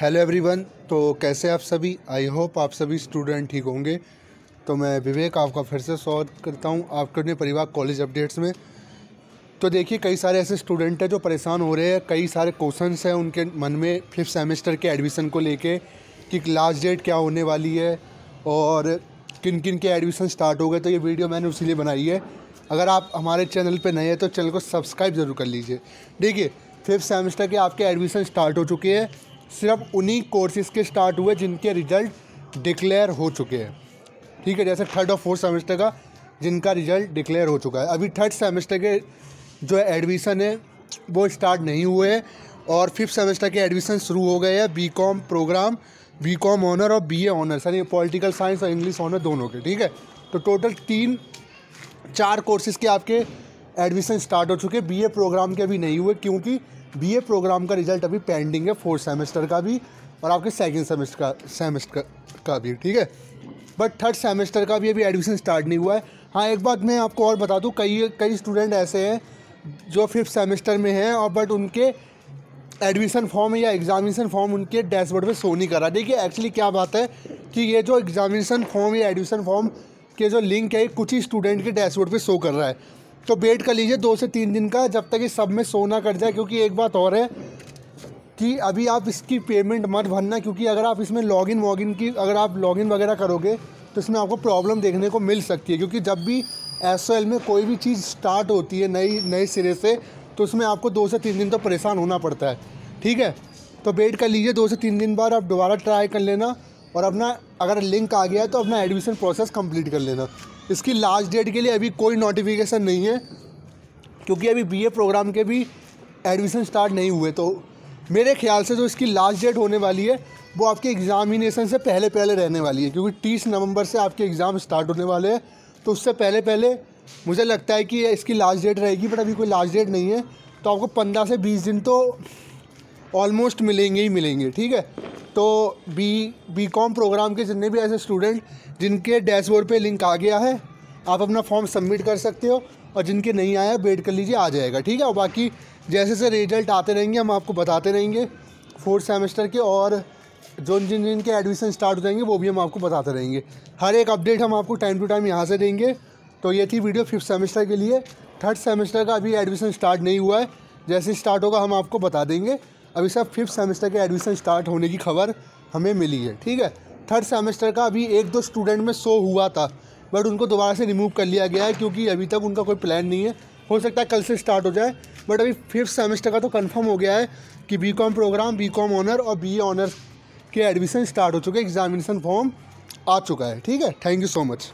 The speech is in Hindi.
हेलो एवरीवन तो कैसे आप सभी? आई होप आप सभी स्टूडेंट ठीक होंगे। तो मैं विवेक आपका फिर से स्वागत करता हूँ आपके अपने परिवार कॉलेज अपडेट्स में। तो देखिए, कई सारे ऐसे स्टूडेंट हैं जो परेशान हो रहे हैं। कई सारे क्वेश्चंस हैं उनके मन में फिफ्थ सेमेस्टर के एडमिशन को लेके कि लास्ट डेट क्या होने वाली है और किन किन के एडमिशन स्टार्ट हो गए। तो ये वीडियो मैंने उसी लिए बनाई है। अगर आप हमारे चैनल पर नए हैं तो चैनल को सब्सक्राइब ज़रूर कर लीजिए। देखिए फिफ्थ सेमेस्टर के आपके एडमिशन स्टार्ट हो चुके हैं। सिर्फ़ उन्हीं कोर्सेज के स्टार्ट हुए जिनके रिज़ल्ट डिक्लेयर हो चुके हैं। ठीक है, जैसे थर्ड और फोर्थ सेमेस्टर का जिनका रिज़ल्ट डिक्लेयर हो चुका है। अभी थर्ड सेमेस्टर के जो एडमिशन है, वो स्टार्ट नहीं हुए हैं और फिफ्थ सेमेस्टर के एडमिशन शुरू हो गए हैं। B com programme B com honour और B A honour sir political science और इंग्लिश ऑनर दोनों के, ठीक है? तो टोटल तीन, चार कोर्सेज़ के आपके एडमिशन स्टार्ट हो चुके बी ए प्रोग्राम के अभी नहीं हुए, क्योंकि बी ए प्रोग्राम का रिज़ल्ट अभी पेंडिंग है फोर्थ सेमेस्टर का भी और आपके सेकेंड सेमेस्टर का सेमेस्टर का भी, ठीक है? बट थर्ड सेमेस्टर का भी अभी एडमिशन स्टार्ट नहीं हुआ है। हाँ एक बात मैं आपको और बता दूँ, कई कई स्टूडेंट ऐसे हैं जो फिफ्थ सेमेस्टर में हैं और बट उनके एडमिशन फॉर्म या एग्जामिनेशन फॉर्म उनके डैशबोर्ड पे शो नहीं कर रहा। देखिए एक्चुअली क्या बात है कि ये जो एग्जामिनेशन फॉर्म या एडमिशन फॉर्म के जो लिंक है, कुछ ही स्टूडेंट के डैशबोर्ड पे शो कर रहा है। तो वेट कर लीजिए दो से तीन दिन का, जब तक ये सब में सोना कर जाए, क्योंकि एक बात और है कि अभी आप इसकी पेमेंट मत भरना, क्योंकि अगर आप इसमें लॉगिन वॉगिन की, अगर आप लॉगिन वगैरह करोगे तो इसमें आपको प्रॉब्लम देखने को मिल सकती है, क्योंकि जब भी एसओएल में कोई भी चीज़ स्टार्ट होती है नई, नए सिरे से तो उसमें आपको दो से तीन दिन तो परेशान होना पड़ता है। ठीक है? तो वेट कर लीजिए दो से तीन दिन बाद आप दोबारा ट्राई कर लेना और अपना अगर लिंक आ गया है तो अपना एडमिशन प्रोसेस कंप्लीट कर लेना। इसकी लास्ट डेट के लिए अभी कोई नोटिफिकेशन नहीं है, क्योंकि अभी बीए प्रोग्राम के भी एडमिशन स्टार्ट नहीं हुए। तो मेरे ख्याल से जो इसकी लास्ट डेट होने वाली है, वो आपके एग्ज़ामिनेशन से पहले पहले रहने वाली है, क्योंकि तीस नवंबर से आपके एग्ज़ाम स्टार्ट होने वाले हैं। तो उससे पहले पहले मुझे लगता है कि इसकी लास्ट डेट रहेगी बट अभी कोई लास्ट डेट नहीं है। तो आपको पंद्रह से बीस दिन तो ऑलमोस्ट मिलेंगे ही मिलेंगे, ठीक है? तो बी बी कॉम प्रोग्राम के जितने भी ऐसे स्टूडेंट जिनके डैशबोर्ड पे लिंक आ गया है, आप अपना फॉर्म सबमिट कर सकते हो और जिनके नहीं आया वेट कर लीजिए, आ जाएगा, ठीक है? और बाकी जैसे जैसे रिज़ल्ट आते रहेंगे, हम आपको बताते रहेंगे फोर्थ सेमेस्टर के और जो जिन जिन के एडमिशन स्टार्ट हो जाएँगे, वो भी हम आपको बताते रहेंगे। हर एक अपडेट हम आपको टाइम टू टाइम यहाँ से देंगे। तो ये थी वीडियो फिफ्थ सेमेस्टर के लिए। थर्ड सेमेस्टर का अभी एडमिशन स्टार्ट नहीं हुआ है। जैसे स्टार्ट होगा, हम आपको बता देंगे। अभी सब फिफ्थ सेमेस्टर के एडमिशन स्टार्ट होने की खबर हमें मिली है, ठीक है? थर्ड सेमेस्टर का अभी एक दो स्टूडेंट में शो हुआ था बट उनको दोबारा से रिमूव कर लिया गया है क्योंकि अभी तक उनका कोई प्लान नहीं है। हो सकता है कल से स्टार्ट हो जाए बट अभी फिफ्थ सेमेस्टर का तो कंफर्म हो गया है कि B com program B com honour और बी ऑनर्स के एडमिशन स्टार्ट हो चुके हैं एग्जामिनेशन फॉर्म आ चुका है, ठीक है? Thank you so much